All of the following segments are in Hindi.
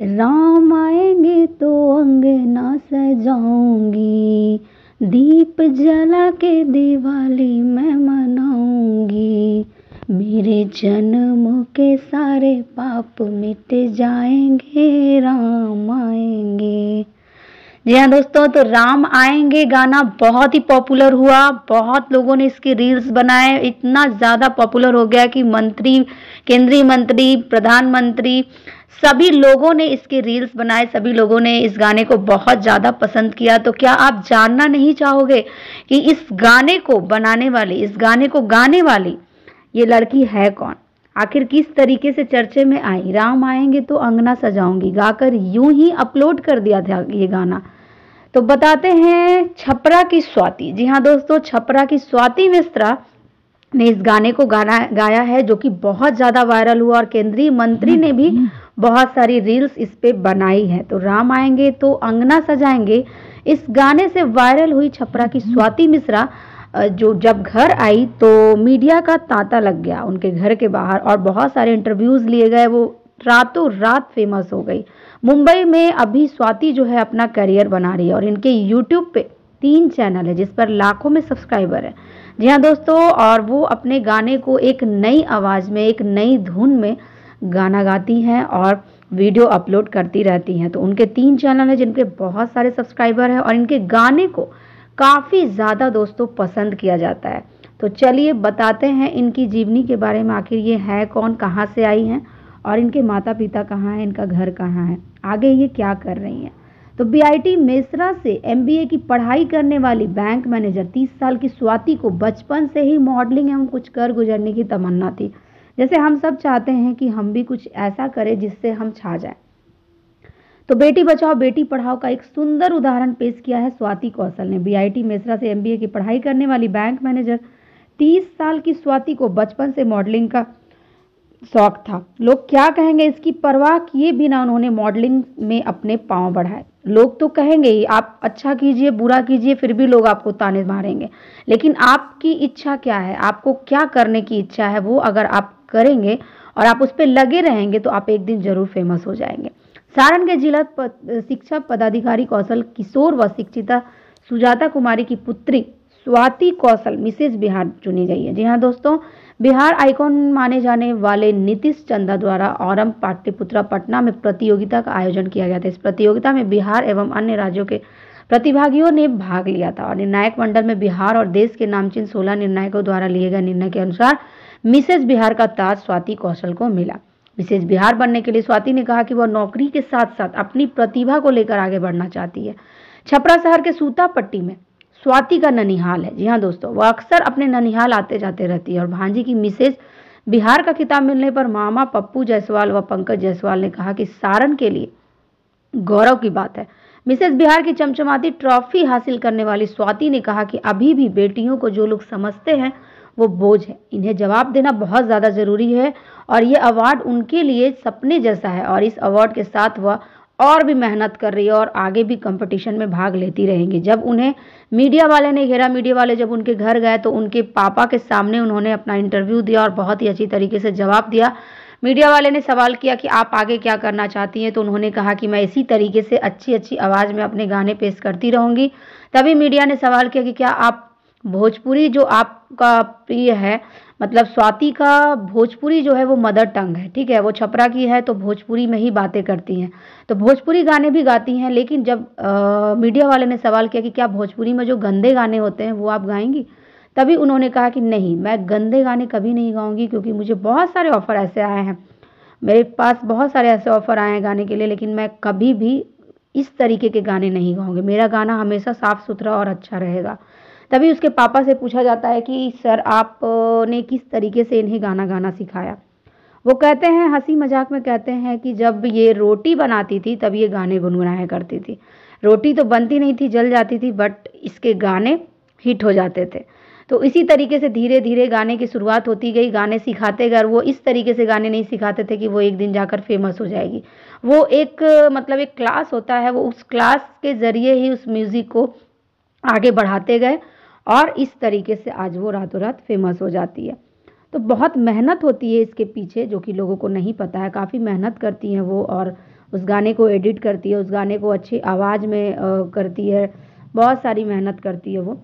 राम आएँगे तो अंगना सजाऊँगी। दीप जला के दिवाली मैं मनाऊँगी। मेरे जन्म के सारे पाप मिट जाएँगे, राम आएँगे। जी हाँ दोस्तों तो राम आएँगे गाना बहुत ही पॉपुलर हुआ। बहुत लोगों ने इसके रील्स बनाए। इतना ज़्यादा पॉपुलर हो गया कि मंत्री, केंद्रीय मंत्री, प्रधानमंत्री, सभी लोगों ने इसके रील्स बनाए। सभी लोगों ने इस गाने को बहुत ज़्यादा पसंद किया। तो क्या आप जानना नहीं चाहोगे कि इस गाने को बनाने वाली, इस गाने को गाने वाली ये लड़की है कौन? आखिर किस तरीके से चर्चे में आई? राम आएँगे तो अंगना सजाऊँगी। गाकर यूँ ही अपलोड कर दिया था ये गाना। तो बताते हैं छपरा की स्वाति। जी हाँ दोस्तों छपरा की स्वाति मिश्रा ने इस गाने को गाना गाया है जो कि बहुत ज़्यादा वायरल हुआ और केंद्रीय मंत्री ने भी बहुत सारी रील्स इस पे बनाई है। तो राम आएँगे तो अंगना सजाएँगे। इस गाने से वायरल हुई छपरा की स्वाति मिश्रा जो जब घर आई तो मीडिया का तांता लग गया। उनके घर के बाहर और बहुत सारे इंटरव्यूज़ लिए गए वो रातों रात फ़ेमस हो गई। मुंबई में अभी स्वाति जो है अपना करियर बना रही है और इनके यूट्यूब पे तीन चैनल है, जिस पर लाखों में सब्सक्राइबर है। जी हाँ दोस्तों, और वो अपने गाने को एक नई आवाज़ में, एक नई धुन में गाना गाती हैं और वीडियो अपलोड करती रहती हैं। तो उनके तीन चैनल हैं जिनके बहुत सारे सब्सक्राइबर हैं और इनके गाने को काफ़ी ज़्यादा दोस्तों पसंद किया जाता है। तो चलिए बताते हैं इनकी जीवनी के बारे में, आखिर ये है कौन, कहाँ से आई हैं? और इनके माता पिता कहाँ हैं, इनका घर कहाँ है, आगे ये क्या कर रही हैं? तो बीआईटी मेसरा से एमबीए की पढ़ाई करने वाली बैंक मैनेजर 30 साल की स्वाति को बचपन से ही मॉडलिंग एवं कुछ कर गुजरने की तमन्ना थी। जैसे हम सब चाहते हैं कि हम भी कुछ ऐसा करें जिससे हम छा जाएँ। तो बेटी बचाओ, बेटी पढ़ाओ का एक सुंदर उदाहरण पेश किया है स्वाति कौशल ने। बीआईटी मेसरा से एमबीए की पढ़ाई करने वाली बैंक मैनेजर 30 साल की स्वाति को बचपन से मॉडलिंग का शौक था। लोग क्या कहेंगे, इसकी परवाह किए बिना उन्होंने मॉडलिंग में अपने पाँव बढ़ाए। लोग तो कहेंगे ही, आप अच्छा कीजिए, बुरा कीजिए, फिर भी लोग आपको ताने मारेंगे। लेकिन आपकी इच्छा क्या है? आपको क्या करने की इच्छा है? वो अगर आप करेंगे और आप उस पर लगे रहेंगे तो आप एक दिन ज़रूर फ़ेमस हो जाएँगे। सारण के जिला शिक्षा पदाधिकारी कौशल किशोर व शिक्षिता सुजाता कुमारी की पुत्री स्वाति कौशल मिसेज बिहार चुनी गई है। जी हाँ दोस्तों, बिहार आइकॉन माने जाने वाले नीतीश चंदा द्वारा औरम पाटलिपुत्रा पटना में प्रतियोगिता का आयोजन किया गया था। इस प्रतियोगिता में बिहार एवं अन्य राज्यों के प्रतिभागियों ने भाग लिया था और निर्णायक मंडल में बिहार और देश के नामचीन सोलह निर्णायकों द्वारा लिए गए निर्णय के अनुसार मिसेज बिहार का ताज स्वाति कौशल को मिला। मिसेज बिहार बनने के लिए स्वाति ने कहा कि वह नौकरी के साथ साथ अपनी प्रतिभा को लेकर आगे बढ़ना चाहती है। छपरा शहर के सूतापट्टी में स्वाति का ननिहाल है। जी हाँ दोस्तों वह अक्सर अपने ननिहाल आते जाते रहती है और भांजी की मिसेज बिहार का खिताब मिलने पर मामा पप्पू जायसवाल व पंकज जायसवाल ने कहा कि सारण के लिए गौरव की बात है। मिसेज बिहार की चमचमाती ट्रॉफी हासिल करने वाली स्वाति ने कहा कि अभी भी बेटियों को जो लोग समझते हैं, वो बोझ है। इन्हें जवाब देना बहुत ज़्यादा ज़रूरी है और ये अवार्ड उनके लिए सपने जैसा है और इस अवार्ड के साथ वह और भी मेहनत कर रही है और आगे भी कंपटीशन में भाग लेती रहेंगी। जब उन्हें मीडिया वाले ने, घेरा मीडिया वाले जब उनके घर गए तो उनके पापा के सामने उन्होंने अपना इंटरव्यू दिया और बहुत ही अच्छी तरीके से जवाब दिया। मीडिया वाले ने सवाल किया कि आप आगे क्या करना चाहती हैं? तो उन्होंने कहा कि मैं इसी तरीके से अच्छी अच्छी आवाज़ में अपने गाने पेश करती रहूँगी। तभी मीडिया ने सवाल किया कि क्या आप भोजपुरी, जो आपका प्रिय है मतलब स्वाति का भोजपुरी जो है वो मदर टंग है, ठीक है? वो छपरा की है तो भोजपुरी में ही बातें करती हैं। तो भोजपुरी गाने भी गाती हैं, लेकिन जब मीडिया वाले ने सवाल किया कि क्या भोजपुरी में जो गंदे गाने होते हैं वो आप गाएँगी? तभी उन्होंने कहा कि नहीं, मैं गंदे गाने कभी नहीं गाऊँगी क्योंकि मुझे बहुत सारे ऑफ़र ऐसे आए हैं। मेरे पास बहुत सारे ऐसे ऑफ़र आए हैं गाने के लिए, लेकिन मैं कभी भी इस तरीके के गाने नहीं गाऊँगी। मेरा गाना हमेशा साफ़ सुथरा और अच्छा रहेगा। तभी उसके पापा से पूछा जाता है कि, सर, आपने किस तरीके से इन्हें गाना गाना सिखाया? वो कहते हैं, हँसी मज़ाक में कहते हैं कि जब ये रोटी बनाती थी, तब ये गाने गुनगुनाया करती थी। रोटी तो बनती नहीं थी, जल जाती थी, बट इसके गाने हिट हो जाते थे। तो इसी तरीके से धीरे धीरे गाने की शुरुआत होती गई। गाने सिखाते गए वो इस तरीके से गाने नहीं सिखाते थे कि वो एक दिन जाकर फ़ेमस हो जाएगी। वो एक मतलब एक क्लास होता है, वो उस क्लास के ज़रिए ही उस म्यूज़िक को आगे बढ़ाते गए। और इस तरीके से आज वो रातों रात फ़ेमस हो जाती है। तो बहुत मेहनत होती है इसके पीछे, जो कि लोगों को नहीं पता है। काफ़ी मेहनत करती हैं वो और उस गाने को एडिट करती है, उस गाने को अच्छी आवाज़ में करती है। बहुत सारी मेहनत करती है वो।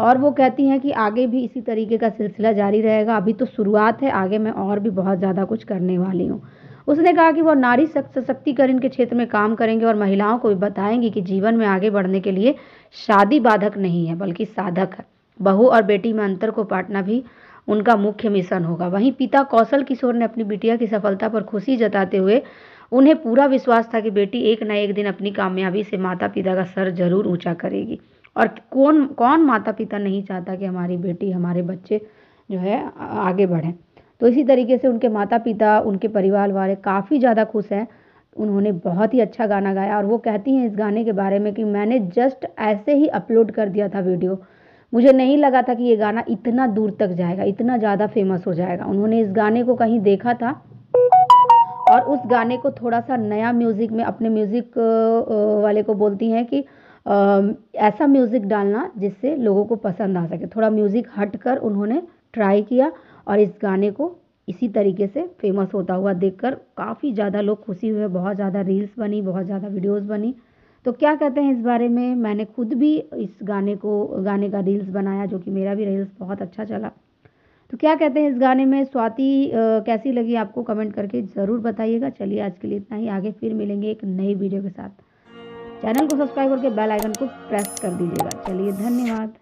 और वो कहती हैं कि आगे भी इसी तरीके का सिलसिला जारी रहेगा। अभी तो शुरुआत है, आगे मैं और भी बहुत ज़्यादा कुछ करने वाली हूँ। उसने कहा कि वो नारी सशक्तिकरण के क्षेत्र में काम करेंगे और महिलाओं को भी बताएँगी कि जीवन में आगे बढ़ने के लिए शादी बाधक नहीं है, बल्कि साधक है। बहू और बेटी में अंतर को पाटना भी उनका मुख्य मिशन होगा। वहीं पिता कौशल किशोर ने अपनी बिटिया की सफलता पर खुशी जताते हुए उन्हें पूरा विश्वास था कि बेटी एक न एक दिन अपनी कामयाबी से माता पिता का सर ज़रूर ऊँचा करेगी। और कौन कौन माता पिता नहीं चाहता कि हमारी बेटी, हमारे बच्चे जो है आगे बढ़ें? तो इसी तरीके से उनके माता पिता उनके परिवार वाले काफ़ी ज़्यादा खुश हैं। उन्होंने बहुत ही अच्छा गाना गाया और वो कहती हैं इस गाने के बारे में कि मैंने जस्ट ऐसे ही अपलोड कर दिया था वीडियो। मुझे नहीं लगा था कि ये गाना इतना दूर तक जाएगा, इतना ज़्यादा फ़ेमस हो जाएगा। उन्होंने इस गाने को कहीं देखा था और उस गाने को थोड़ा सा नया म्यूज़िक में अपने म्यूज़िक वाले को बोलती हैं कि ऐसा म्यूज़िक डालना जिससे लोगों को पसंद आ सके। थोड़ा म्यूज़िक हट कर उन्होंने ट्राई किया और इस गाने को इसी तरीके से फ़ेमस होता हुआ देखकर काफ़ी ज़्यादा लोग खुशी हुए, बहुत ज़्यादा रील्स बनी, बहुत ज़्यादा वीडियोस बनी। तो क्या कहते हैं इस बारे में? मैंने खुद भी इस गाने को, गाने का रील्स बनाया जो कि मेरा भी रील्स बहुत अच्छा चला। तो क्या कहते हैं इस गाने में? स्वाति कैसी लगी आपको? कमेंट करके ज़रूर बताइएगा। चलिए आज के लिए इतना ही। आगे फिर मिलेंगे एक नई वीडियो के साथ। चैनल को सब्सक्राइब करके बेल आइकन को प्रेस कर दीजिएगा। चलिए धन्यवाद।